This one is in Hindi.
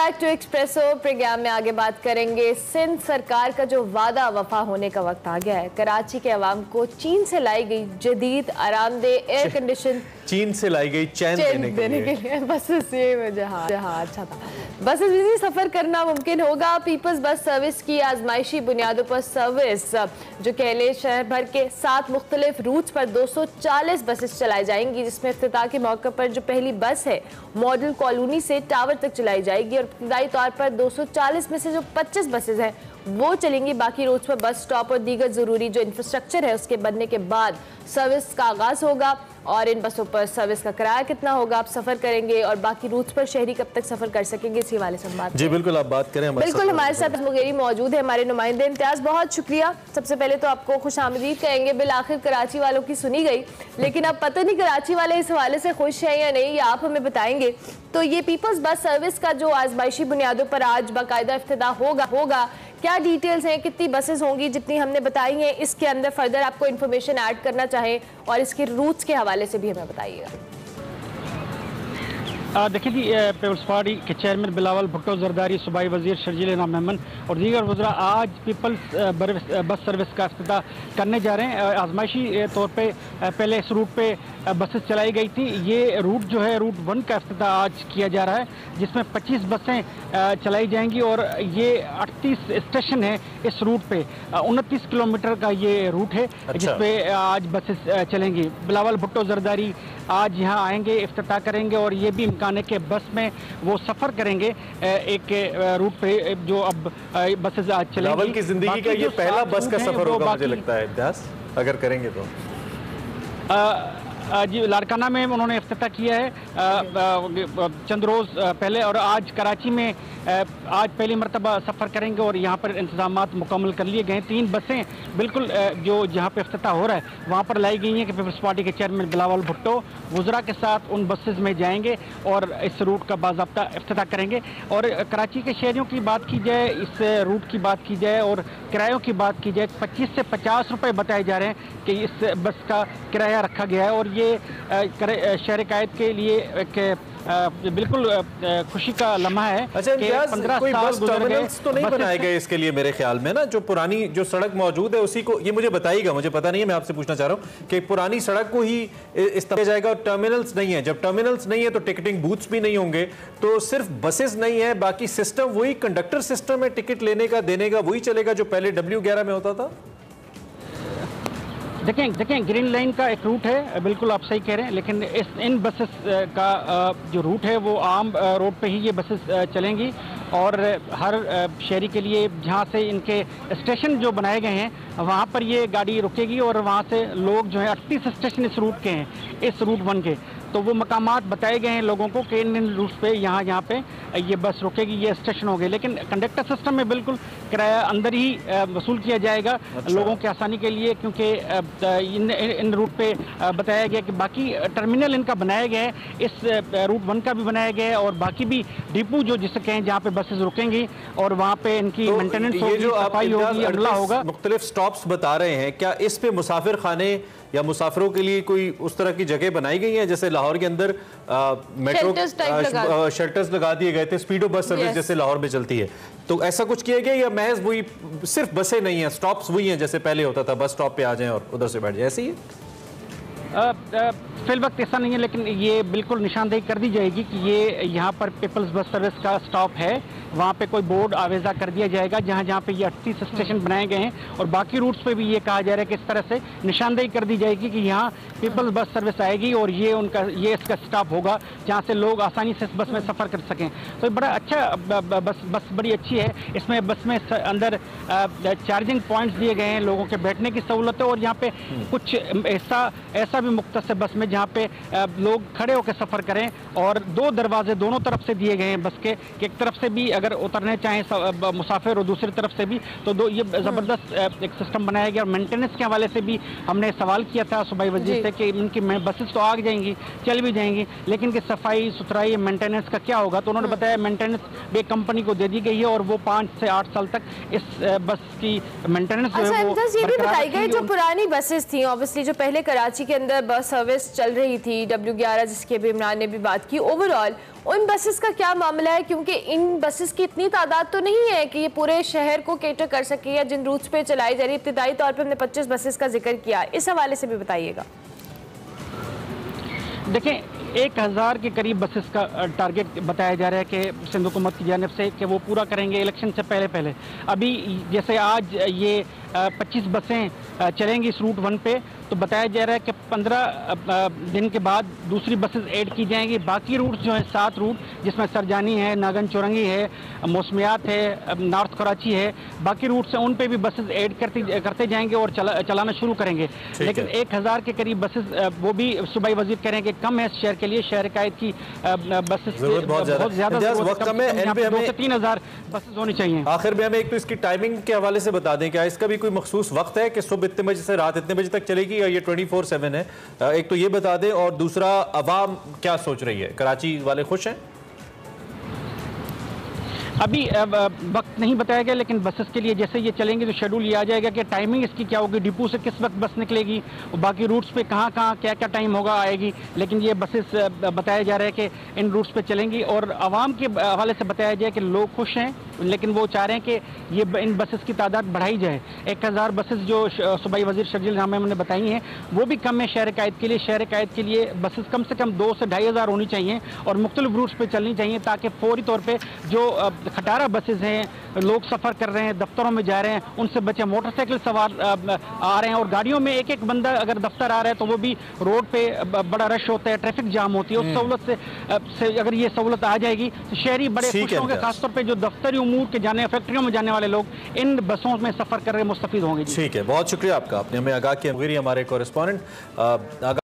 बैक टू एक्सप्रेसो प्रोग्राम में आगे बात करेंगे। सिंध सरकार का जो वादा वफा होने का वक्त आ गया है। कराची के आवाम को चीन से लाई गई जदीद आरामदेह एयर कंडीशन चीन से लाई गई चैन चैन देने के देने लिए। के लिए। बस से जहाँ जहाँ अच्छा था। बस इजी सफ़र करना मुमकिन होगा। पीपल्स बस सर्विस की आजमाइशी बुनियादों पर सर्विस जो कहले शहर भर के सात मुख्तलिफ़ रूट्स पर 240 बसेस चलाई जाएँगी जिसमें इफ्ताह के मौके पर जो पहली बस है मॉडल कॉलोनी से टावर तक चलाई जाएगी और इब्तदाई तौर पर 240 में से जो 25 बसेज हैं वो चलेंगी। बाकी रूट्स पर बस स्टॉप और दीगर ज़रूरी जो इंफ्रास्ट्रक्चर है उसके बनने के बाद सर्विस का आगाज़ होगा और इन बसों पर सर्विस का किराया कितना होगा आप सफ़र करेंगे और बाकी रूट्स पर शहरी कब तक सफ़र कर सकेंगे इसी वाले से बात जी बिल्कुल आप बात करें हमारे बिल्कुल हमारे साथ मुगेरी मौजूद है हमारे नुमाइंदे इम्तियाज़ बहुत शुक्रिया। सबसे पहले तो आपको खुश आमदीद कहेंगे बिल आखिर कराची वालों की सुनी गई लेकिन अब पता नहीं कराची वाले इस हवाले से खुश हैं या नहीं ये आप हमें बताएँगे। तो ये पीपल्स बस सर्विस का जो आजमाइशी बुनियादों पर आज बाकायदा इफ्तः होगा होगा क्या डिटेल्स हैं? कितनी बसेस होंगी? जितनी हमने बताई हैं, इसके अंदर फर्दर आपको इन्फॉर्मेशन ऐड करना चाहें और इसके रूट्स के हवाले से भी हमें बताइएगा। देखिए जी पीपल्स पार्टी के चेयरमैन बिलावल भुट्टो जरदारी सूबाई वज़ीर शर्जील नाम मेमन और दीगर वजरा आज पीपल्स बस सर्विस का अफ्ताह करने जा रहे हैं। आजमाइशी तौर पे पहले इस रूट पे बसेस चलाई गई थी। ये रूट जो है रूट वन का अफ्ताह आज किया जा रहा है जिसमें 25 बसें चलाई जाएँगी और ये 38 स्टेशन है इस रूट पे। उनतीस किलोमीटर का ये रूट है अच्छा। जिसपे आज बसेस चलेंगी। बिलावल भुट्टो जरदारी आज यहाँ आएँगे इफ्ताह करेंगे और ये भी इम्कान के बस में वो सफ़र करेंगे एक रूट पे जो अब बसेस आज चलेंगी। रावल की ज़िंदगी का ये पहला बस का सफ़र होगा मुझे लगता है। अगर करेंगे तो। जी, लारकाना में उन्होंने अफ्ताह किया है। चंद रोज़ पहले और आज कराची में आज पहली मरतबा सफ़र करेंगे और यहाँ पर इंतज़ाम मुकम्मल कर लिए गए हैं। तीन बसें बिल्कुल जो जहाँ पर अफ्ताह हो रहा है, वहाँ पर लाई गई हैं कि पीपल्स पार्टी के चेयरमैन बिलावल भुट्टो गुजरा के साथ उन बसेज में जाएँगे और इस रूट का बाबा अफ्ताह करेंगे। और कराची के शहरियों की बात की जाए, इस रूट की बात की जाए और किरायों की बात की जाए, पच्चीस से पचास रुपये बताए जा रहे हैं कि इस बस का किराया रखा गया है और ये करे- शहर कायद के लिए एक बिल्कुल खुशी का लम्हा है अच्छा कि इम्तियाज़ 15 कोई साल बस गुजर गए, तो नहीं बनाए गए इसके लिए मेरे ख्याल में ना? जो पुरानी जो सड़क मौजूद है उसी को ये मुझे बताइएगा मुझे पता नहीं है मैं आपसे पूछना चाह रहा हूँ कि पुरानी सड़क को ही इस्तेमाल जाएगा और टर्मिनल्स नहीं है। जब टर्मिनल्स नहीं है तो टिकटिंग बूथ्स भी नहीं होंगे तो सिर्फ़ बसेस नहीं है बाकी सिस्टम वही कंडक्टर सिस्टम है टिकट लेने का देने का वही चलेगा जो पहले डब्ल्यू में होता था? देखें देखें ग्रीन लाइन का एक रूट है, बिल्कुल आप सही कह रहे हैं, लेकिन इस, इन बसेस का जो रूट है, वो आम रोड पे ही ये बसेस चलेंगी और हर शहरी के लिए जहाँ से इनके स्टेशन जो बनाए गए हैं, वहाँ पर ये गाड़ी रुकेगी और वहाँ से लोग जो है, अड़तीस स्टेशन इस रूट के हैं, इस रूट वन के। तो वो मकाम बताए गए हैं लोगों को कि इन इन रूट्स पे यहाँ यहाँ पे ये बस रुकेगी ये स्टेशन हो गए लेकिन कंडक्टर सिस्टम में बिल्कुल किराया अंदर ही वसूल किया जाएगा अच्छा। लोगों की आसानी के लिए क्योंकि इन इन रूट पे बताया गया कि बाकी टर्मिनल इनका बनाया गया है इस रूट वन का भी बनाया गया है और बाकी भी डिपो जो जिसे कहें जहाँ पे बसेज रुकेंगी और वहाँ पे इनकी तो मेंटेनेंस होगी सफ़ाई होगी अमला होगा मुख्तलिफ़ स्टॉप्स बता रहे हैं क्या इस पे मुसाफिर खाने या मुसाफिरों के लिए कोई उस तरह की जगह बनाई गई है? जैसे लाहौर के अंदर आ, मेट्रो शेल्टर्स लगा दिए गए थे स्पीडो बस सर्विस जैसे लाहौर में चलती है। तो ऐसा कुछ किया गया या महज वही सिर्फ़ बसें नहीं है स्टॉप्स वही हैं जैसे पहले होता था बस स्टॉप पे आ जाएँ और उधर से बैठ जाए? ऐसे ही है? फिल वक्त ऐसा नहीं है लेकिन ये बिल्कुल निशानदेही कर दी जाएगी कि ये यहाँ पर पीपल्स बस सर्विस का स्टॉप है। वहाँ पे कोई बोर्ड आवेजा कर दिया जाएगा जहाँ जहाँ पे ये अड़तीस स्टेशन बनाए गए हैं और बाकी रूट्स पे भी ये कहा जा रहा है कि इस तरह से निशानदेही कर दी जाएगी कि यहाँ पीपल्स बस सर्विस आएगी और ये उनका ये इसका स्टॉप होगा जहाँ से लोग आसानी से इस बस में सफ़र कर सकें। तो बड़ा अच्छा बस बस बड़ी अच्छी है। इसमें बस में अंदर चार्जिंग पॉइंट्स दिए गए हैं लोगों के बैठने की सहूलत है और यहाँ पे कुछ ऐसा ऐसा भी मुख्त है बस में जहाँ पे लोग खड़े होकर सफ़र करें और दो दरवाजे दोनों तरफ़ से दिए गए हैं बस के कि एक तरफ़ से भी अगर उतरने चाहें मुसाफिर और दूसरी तरफ़ से भी तो दो ये ज़बरदस्त एक सिस्टम बनाया गया और मेंटेनेंस के हवाले से भी हमने सवाल किया था सुबाई जी। वज़ीर से कि इनकी बसेस तो आ जाएँगी चल भी जाएँगी लेकिन कि सफ़ाई सुथराई मेंटेनेंस का क्या होगा? तो उन्होंने बताया मेंटेनेंस भी कंपनी को दे दी गई है और वो पाँच से आठ साल तक इस बस की मेंटेनेंस अच्छा ये भी बताई गई जो पुरानी बसेस थी ऑब्वियसली जो पहले कराची के अंदर अंदर बस सर्विस चल रही थी डब्ल्यू ग्यारह, जिसके भी इमरान ने भी बात की। ओवरऑल उन बसेस का क्या मामला है? क्योंकि इन बसेस की इतनी तादाद तो नहीं है कि ये पूरे शहर को केटर कर सके या जिन रूट्स पे चलाई जा रही है। इब्तदाई तौर पर हमने 25 बसेस का ज़िक्र किया। इस हवाले से भी बताइएगा। देखें एक हज़ार के करीब बसेस का टारगेट बताया जा रहा है कि सिंध हुकूमत की जानब से कि वो पूरा करेंगे इलेक्शन से पहले पहले अभी जैसे आज ये पच्चीस बसें चलेंगी इस रूट वन पे। तो बताया जा रहा है कि पंद्रह दिन के बाद दूसरी बसेस ऐड की जाएँगी। बाकी रूट्स जो हैं सात रूट जिसमें सरजानी है नागन चौरंगी है मौसमियात है नॉर्थ कराची है बाकी रूट्स हैं उन पे भी बसेस ऐड करते करते जाएँगे और चला, चलाना शुरू करेंगे। लेकिन एक हज़ार के करीब बसेस वो भी सूबाई वज़ीर कह रहे हैं कि कम है शहर के लिए। शहर कायद की बसेस बहुत ज़्यादा। तीन हज़ार बसेज होनी चाहिए। आखिर में हमें एक तो इसकी टाइमिंग के हवाले से बता दें क्या इसका भी कोई मखसूस वक्त है कि सुबह इतने बजे से रात इतने बजे तक चलेगी या ये ट्वेंटी फोर सेवन है? एक तो ये बता दें और दूसरा अवाम क्या सोच रही है? कराची वाले खुश हैं? अभी वक्त नहीं बताया गया, लेकिन बसेस के लिए जैसे ये चलेंगे तो शेड्यूल ये आ जाएगा कि टाइमिंग इसकी क्या होगी, डिपो से किस वक्त बस निकलेगी बाकी रूट्स पे कहाँ कहाँ क्या क्या टाइम होगा, आएगी। लेकिन ये बसेस बताया जा रहा है कि इन रूट्स पे चलेंगी, और आवाम के हवाले से बताया जाए कि लोग खुश हैं, लेकिन वो चाह रहे हैं कि ये इन बसेस की तादाद बढ़ाई जाए। एक हज़ार बसेस जो सूबाई वज़ीर शर्जिल नामे ने बताई हैं, वो भी कम है शहर कायद के लिए। शहर कायद के लिए बसेस कम से कम दो से ढाई हज़ार होनी चाहिए, और मुख्तलिफ़ रूट्स पर चलनी चाहिए, ताकि फौरी तौर पर जो खटारा बसेज हैं लोग सफ़र कर रहे हैं दफ्तरों में जा रहे हैं उनसे बचे मोटरसाइकिल सवार आ रहे हैं और गाड़ियों में एक एक बंदा अगर दफ्तर आ रहा है तो वो भी रोड पे बड़ा रश होता है ट्रैफ़िक जाम होती है उस हम्म। सहूलत से, से अगर ये सहूलत आ जाएगी तो शहरी बड़े खुश होंगे खासतौर पर जो दफ्तरी उमूर के जाने फैक्ट्रियों में जाने वाले लोग इन बसों में सफ़र कर रहे मुस्तफ़ होंगे ठीक है बहुत शुक्रिया आपका आपने हमें आगाह किया। हमारे कॉरेस्पॉन्डेंट